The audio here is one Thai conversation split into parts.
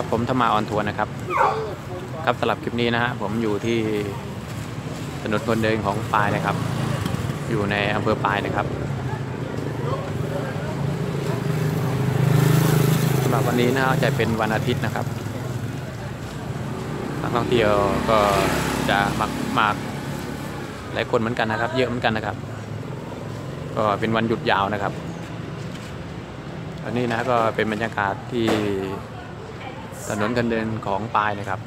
ครับผมธรรมาออนทัวร์นะครับ ครับสำหรับคลิปนี้นะฮะผมอยู่ที่ถนนคนเดินของปายนะครับ อยู่ในอำเภอปายนะครับสำหรับวันนี้นะฮะจะเป็นวันอาทิตย์นะครับนักท่องเที่ยวก็จะมากมากหลายคนเหมือนกันนะครับ เยอะเหมือนกันนะครับ ก็เป็นวันหยุดยาวนะครับอันนี้นะก็เป็นบรรยากาศที่ ถนนคนเดินของปายนะครับ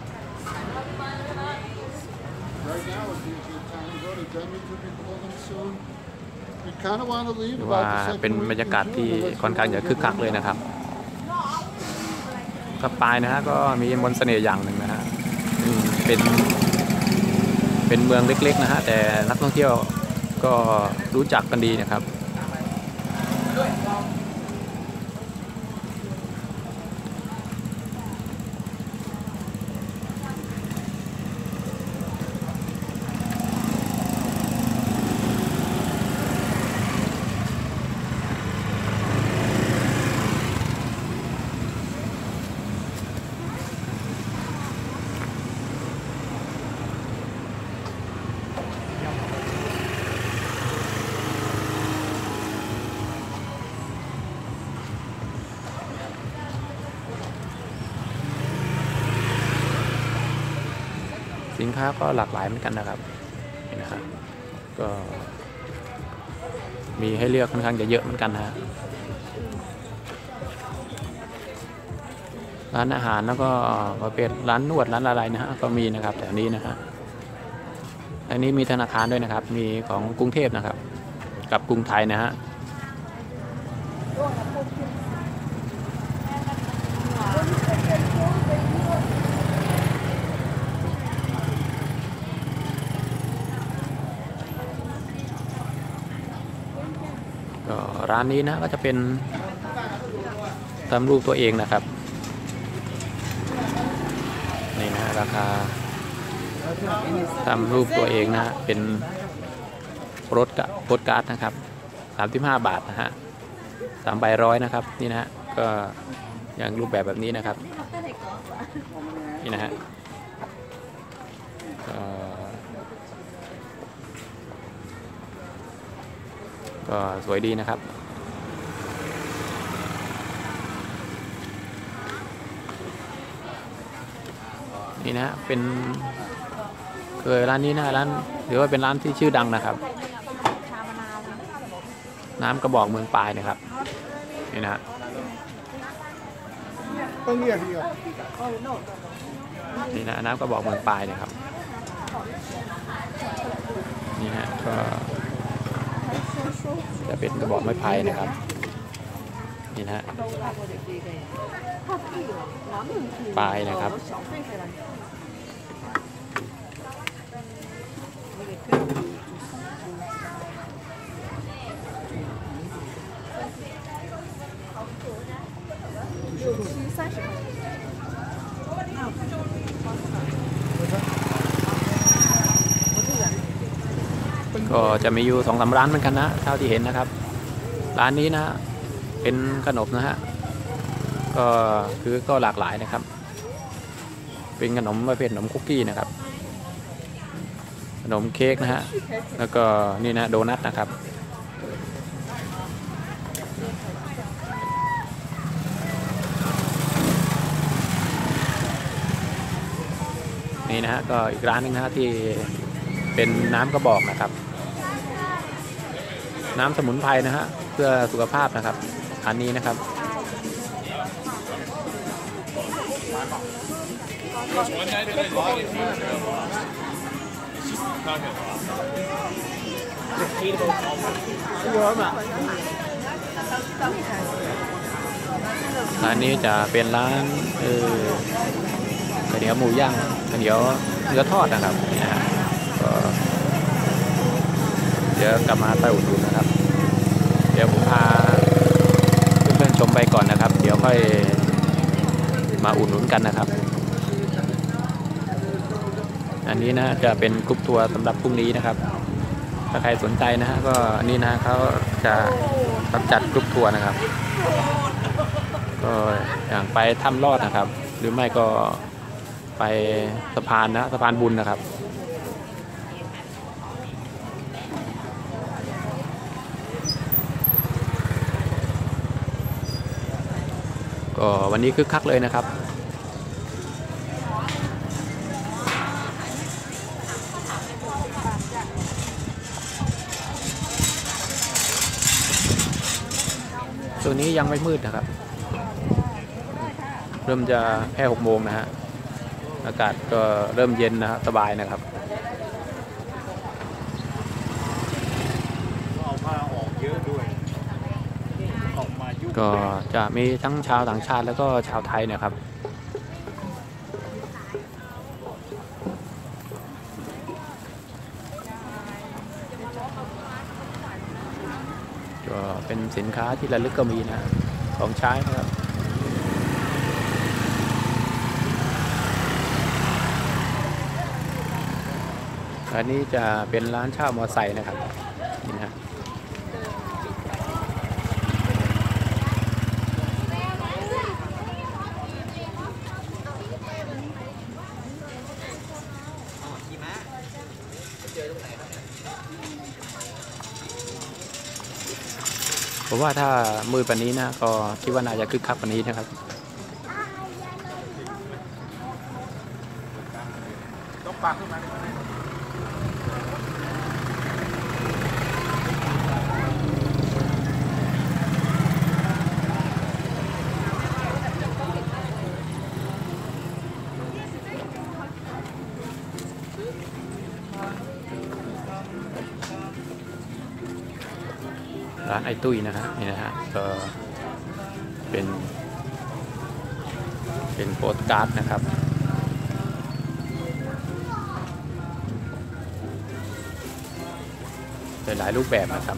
ว่าเป็นบรรยากาศที่ค่อนข้างจะคึกคักเลยนะครับกับปายนะฮะก็มีมนต์เสน่ห์อย่างหนึ่งนะฮะเป็นเป็นเมืองเล็กๆนะฮะแต่นักท่องเที่ยวก็รู้จักกันดีนะครับ ค้าก็หลากหลายเหมือนกันนะครับนี่นะครับก็ มีให้เลือกค่อนข้างจะเยอะเหมือนกันนะฮะร้านอาหารแล้วก็ประเภทร้านนวดร้านอะไรนะฮะก็มีนะครับแถวนี้นะฮะอันนี้มีธนาคารด้วยนะครับ มีของกรุงเทพนะครับ กับกรุงไทยนะฮะ ก็ ร้านนี้นะก็จะเป็นตามรูปตัวเองนะครับนี่นะราคาตามรูปตัวเองนะเป็นรดกะโปรดการ์ดนะครับ35 บาทนะฮะสามใบร้อยนะครับนี่นะฮะก็อย่างรูปแบบแบบนี้นะครับนี่นะฮะก็สวยดีนะครับ นี่นะฮะเป็นเคยร้านนี้นะร้านถือว่าเป็นร้านที่ชื่อดังนะครับ น้ำกระบอกเมืองปลายนะครับนี่นะฮะ Bông nhỉ, nhỉ? นี่นะน้ำกระบอกเมืองปลายนะครับนี่ฮะก็จะเป็นกระบอกไม้ไผ่นะครับนี่นะฮะปลายนะครับ ก็ จะมีอยู่สองสามร้านเหมือนกันนะเท่าที่เห็นนะครับ ร้านนี้นะเป็นขนมนะฮะก็คือก็หลากหลายนะครับ เป็นขนมประเภทขนมคุกกี้นะครับ ขนมเค้กนะฮะแล้วก็นี่นะโดนัทนะครับนี่นะฮะก็อีกร้านหนึงนะฮะที่เป็นน้ำกระบอกนะครับ น้ำสมุนไพรนะฮะเพื่อสุขภาพนะครับ อันนี้นะครับร้านนี้จะเป็นร้านเออข้าวเหนียวหมูย่างข้าวเหนียวเนื้อทอดนะครับนี่นะฮะก็เดี๋ยวกลับมาไปอุดหนุนนะครับ ดี๋ยวผมพาเพื่อนๆชมไปก่อนนะครับ เดี๋ยวค่อยมาอุดหนุนกันนะครับ อันนี้นะจะเป็นกรุ๊ปทัวร์สำหรับพรุ่งนี้นะครับ ถ้าใครสนใจนะฮะก็อันนี้นะเขาจะจัดกรุ๊ปทัวร์นะครับ ก็อย่างไปถ้ำรอดนะครับ หรือไม่ก็ไปสะพานนะสะพานบุญนะครับ ก็วันนี้คึกคักเลยนะครับ ตัวนี้ยังไม่มืดนะครับ เริ่มจะแค่หกโมงนะฮะ อากาศก็เริ่มเย็นนะฮะสบายนะครับ เอาผ้าออกเยอะด้วย ออ ก็จะมีทั้งชาวต่างชาติแล้วก็ชาวไทยนะครับก็เป็นสินค้าที่ระลึกก็มีนะ ของใช้นะครับอันนี้จะเป็นร้านเช่ามอไซค์นะครับนี่นะ ว่าถ้ามือปันนี้นะก็คิดว่าน่าจะคึกคักกว่านี้นะครับ ต้องปักขึ้นมา ร้านไอตุ้ยนะฮะนี่นะฮะก็เป็นเป็นโปสการ์ดนะครับหลายรูปแบบนะครับ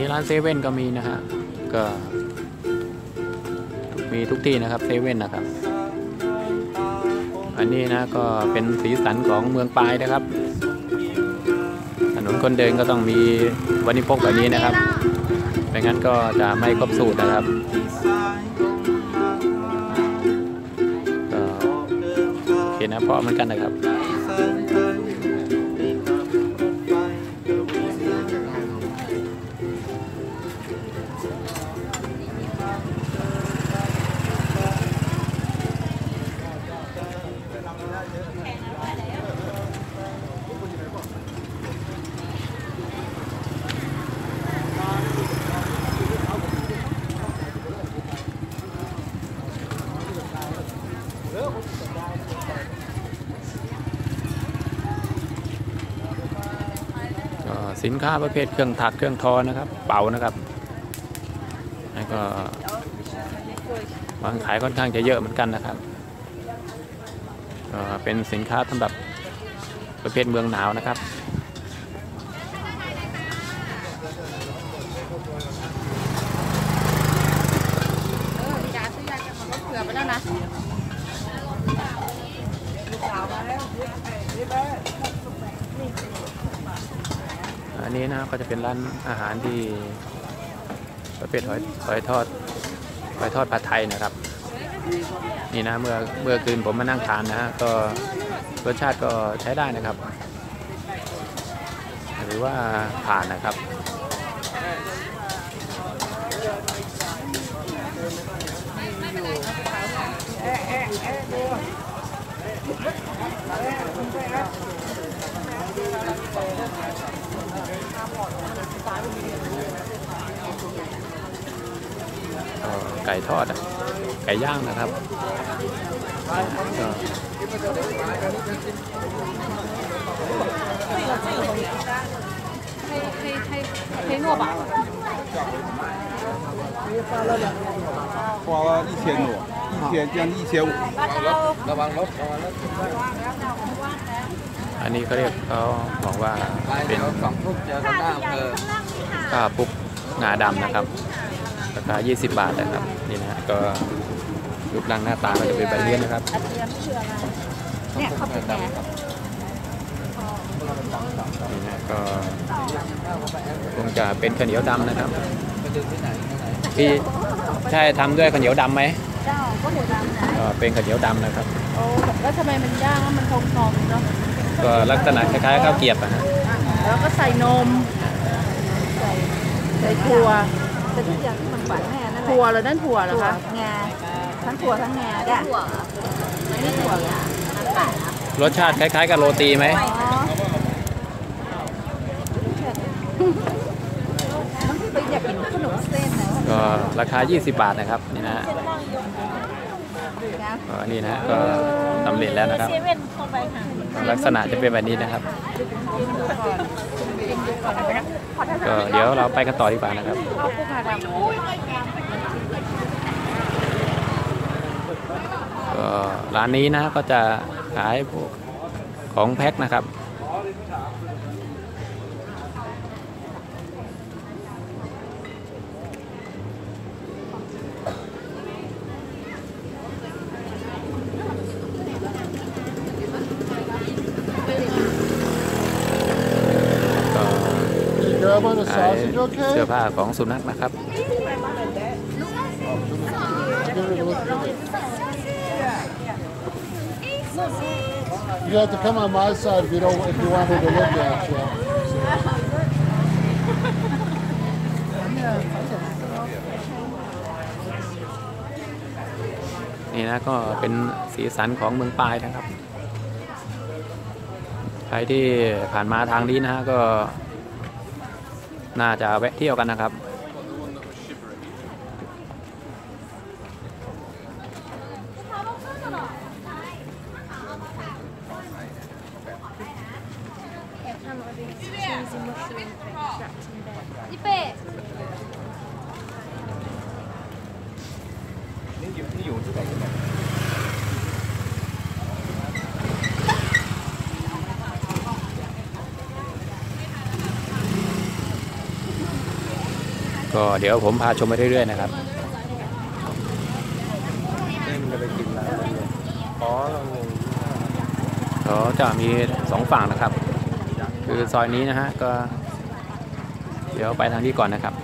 นี้ร้านเซเว่นก็มีนะฮะก็มีทุกที่นะครับเซเว่นนะครับ อันนี้นะก็เป็นสีสันของเมืองปลายนะครับ ถนนคนเดินก็ต้องมีวันิพกแบบนี้นะครับไม่งั้นก็จะไม่ครบสูตรนะครับก็เห็นนะเพราะเหมือนกันนะครับ ก็สินค้าประเภทเครื่องถักเครื่องทอนะครับ เป่านะครับแล้วก็วางขายค่อนข้างจะเยอะเหมือนกันนะครับก็เป็นสินค้าสำหรับประเภทเมืองหนาวนะครับ เออยาซื้อยาจะมาลดเผื่อไปแล้วนะ อันนี้นะก็จะเป็นร้านอาหารที่ประเภทหอยหอยทอดหอยทอดผัดไทยนะครับ นี่นะเมื่อเมื่อคืนผมมานั่งทานนะฮะก็รสชาติก็ใช้ได้นะครับ หรือว่าผ่านนะครับ ไก่ทอดอะไก่ย่างนะครับก็ ให้ให้ให้ให้นวดอ่ะ 花了一千多，一千将近一千五。 อันนี้เขาเรียกเขาบอกว่าเป็นสองทุ่มเจอกันหน้าอำเภอข้าวปุกงาดำนะครับ ราคา 20 บาทนะครับ นี่นะฮะก็รูปร่างหน้าตาก็จะเป็นแบบนี้นะครับอาเทียมคืออะไรเนี่ยเขาเป็นแหนนี่นะก็คงจะเป็นข้าวเหนียวดำนะครับพี่ใช่ทำด้วยข้าวเหนียวดำไหมเจ้าก็หมูดำนะก็เป็นข้าวเหนียวดำนะครับโอ้แล้วทำไมมันย่างแล้วมันทองทองๆเนาะ ก็ลักษณะคล้ายๆข้าวเกรียบนะฮะแล้วก็ใส่นม ใส่ใส่ถั่วแต่ทุกอย่างที่มันหวานแม่นั่นแหละถั่วแล้วนั่นถั่วเหรอถั่วคะงาทั้งถั่วทั้งงาได้ถั่วอันนี้ถั่วเหรอรสชาติคล้าย ๆ กับโรตีไหมอ๋อน้องพี่ไปอยากกินขนมเส้นนะก็ราคา 20 บาทนะครับนี่นะ ฮะก็นี่นะฮะก็สำเร็จแล้วนะครับเซเว่นเข้าไปค่ะลักษณะจะเป็นแบบนี้นะครับ ก็เดี๋ยวเราไปกันต่อดีกว่านะครับข้าวปูผาดำก็ร้านนี้นะก็จะขายพวกของแพ็คนะครับ ก็ Can you grab on the ขาย sausage, okay? เสื้อผ้าของสุนัขนะครับ Give it a look. You have to come on my side if you don't, if you want me to look at you. นี่นะก็เป็นสีสันของเมืองปลายนะครับ ใครที่ผ่านมาทางนี้นะฮะก็ น่าจะแวะเที่ยวกันนะครับ一倍。 ก็เดี๋ยวผมพาชมไปเรื่อยๆนะครับก็จะมีสองฝั่งนะครับ คือซอยนี้นะฮะก็ เดี๋ยวไปทางนี้ก่อนนะครับ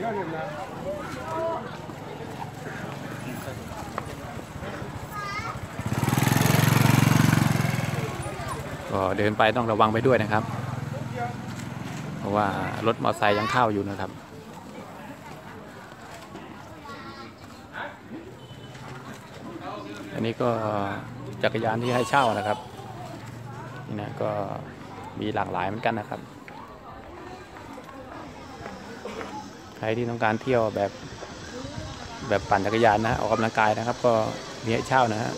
ก็เเดินไปต้องระวังไปด้วยนะครับ เพราะว่ารถมอเตอร์ไซค์ยังเข้าอยู่นะครับอันนี้ก็จักรยานที่ให้เช่านะครับนี่นะก็มีหลากหลายเหมือนกันนะครับ ใครที่ต้องการเที่ยวแบบแบบปั่นจักรยานนะออกกำลังกายนะครับ ก็มีให้เช่านะฮะ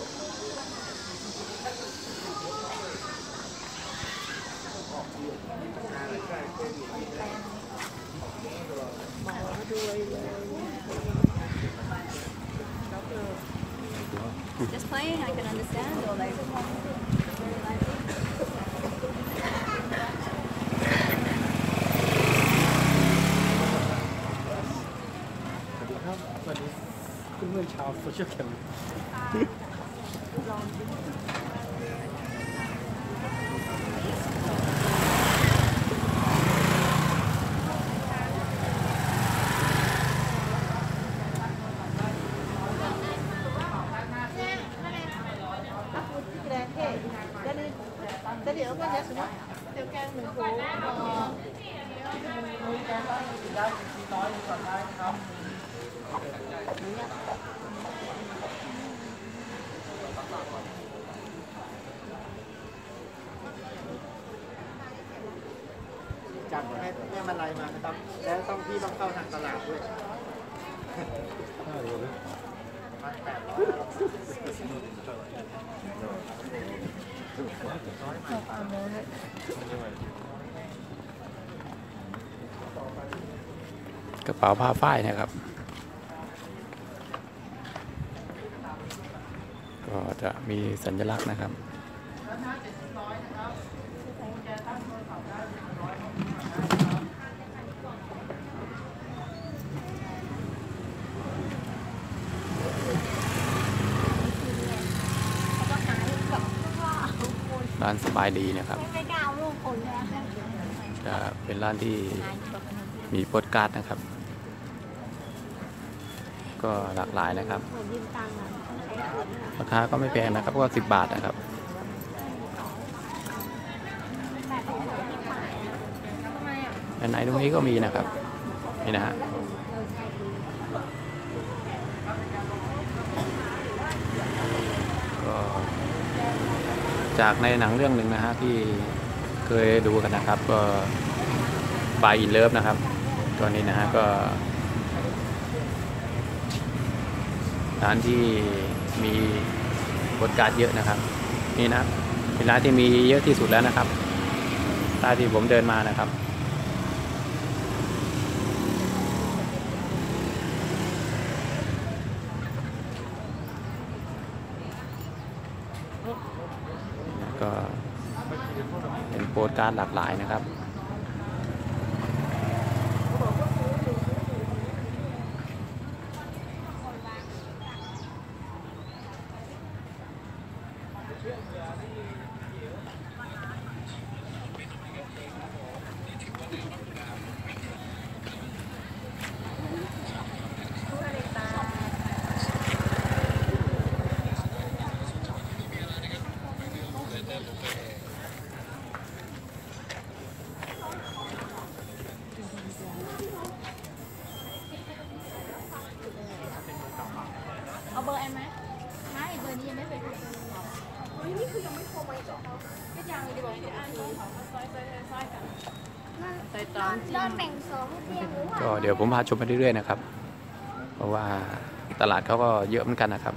จัดให้ แม่มาลัยมานะครับ แล้วต้องพี่ต้องเข้าทางตลาดด้วยกระเป๋าผ้าฝ้ายนะครับ ก็จะมีสัญลักษณ์นะครับ ร้านสบายดีนะครับ จะเป็นร้านที่มีโปสการ์ดนะครับ ก็หลากหลายนะครับ ราคาก็ไม่แพงนะครับก็สิบบาทนะครับ แต่ของเราที่ขายอะทำ ไมอะอันไหนตรงนี้ก็มีนะครับนี่นะฮะก็จากในหนังเรื่องหนึ่งนะฮะที่เคยดูกันนะครับ ก็บายอินเลิฟนะครับตัวนี้นะฮะก็ร้านที่มีบทการเยอะนะครับ นี่นะเป็นร้านที่มีเยอะที่สุดแล้วนะครับร้านที่ผมเดินมานะครับ ก็ เป็นโปสการ์ดหลากหลายนะครับ เอาเบอร์แอนไหมไม่เบอร์นี้ยังไม่เคยคุยกันเลยเฮ้ยนี่คือยังไม่โทรไปกับเขาก็ยังเลยดีกว่าที่อ่านต้องเขาซอยซอยซอยกัน ใส่ตาม โดนแบ่งสองเตียงหรือว่า ก็เดี๋ยวผมพาชมไปเรื่อยๆนะครับ เพราะว่าตลาดเขาก็เยอะเหมือนกันนะครับ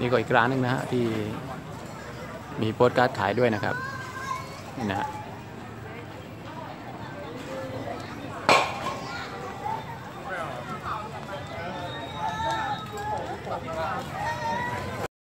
นี่ก็อีกร้านหนึ่งนะฮะที่ มีโปสการ์ดขายด้วยนะครับนี่นะฮะ